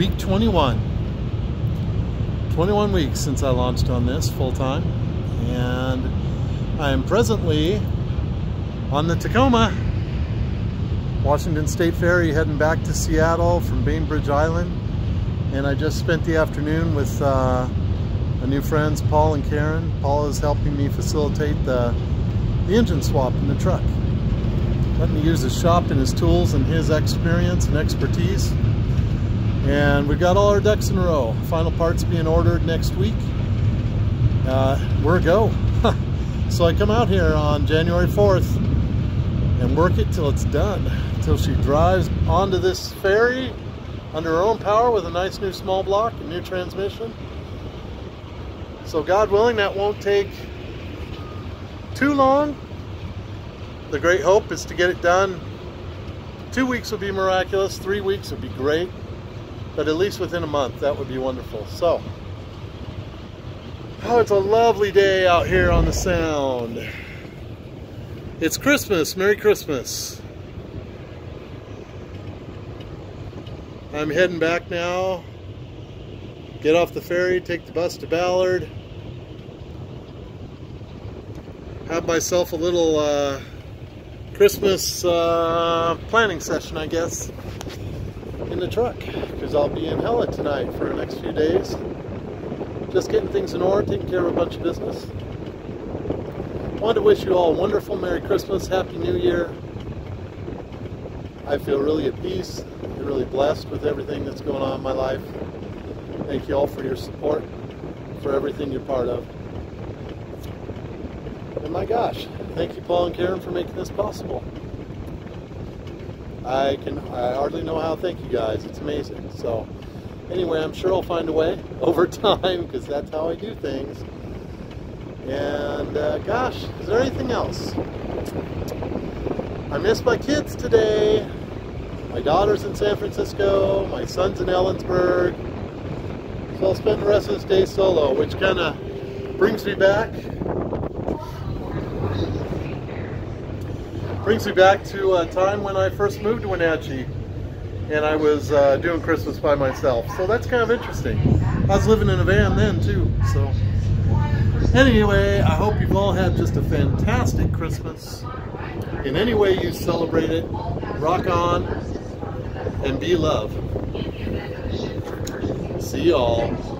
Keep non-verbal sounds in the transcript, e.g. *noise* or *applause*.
week 21. 21 weeks since I launched on this full time, and I am presently on the Tacoma, Washington State Ferry, heading back to Seattle from Bainbridge Island. And I just spent the afternoon with uh, my new friends Paul and Karen. Paul is helping me facilitate the, the engine swap in the truck. Letting me use his shop and his tools and his experience and expertise. And we've got all our ducks in a row. Final parts being ordered next week. Uh, we're a go. *laughs* so I come out here on January 4th and work it till it's done. Till she drives onto this ferry under her own power with a nice new small block and new transmission. So God willing, that won't take too long. The great hope is to get it done. Two weeks would be miraculous, three weeks would be great but at least within a month, that would be wonderful. So, oh, it's a lovely day out here on the Sound. It's Christmas. Merry Christmas. I'm heading back now. Get off the ferry, take the bus to Ballard. Have myself a little uh, Christmas uh, planning session, I guess in the truck because I'll be in Hella tonight for the next few days. Just getting things in order, taking care of a bunch of business. I wanted to wish you all a wonderful Merry Christmas, Happy New Year. I feel really at peace and really blessed with everything that's going on in my life. Thank you all for your support, for everything you're part of. And my gosh, thank you Paul and Karen for making this possible. I can I hardly know how to thank you guys. It's amazing. So anyway, I'm sure I'll find a way *laughs* over time because that's how I do things. And uh, gosh, is there anything else? I miss my kids today. My daughter's in San Francisco. My son's in Ellensburg. So I'll spend the rest of this day solo, which kind of brings me back brings me back to a time when I first moved to Wenatchee and I was uh, doing Christmas by myself. So that's kind of interesting. I was living in a van then too. So anyway, I hope you've all had just a fantastic Christmas. In any way you celebrate it, rock on and be love. See y'all.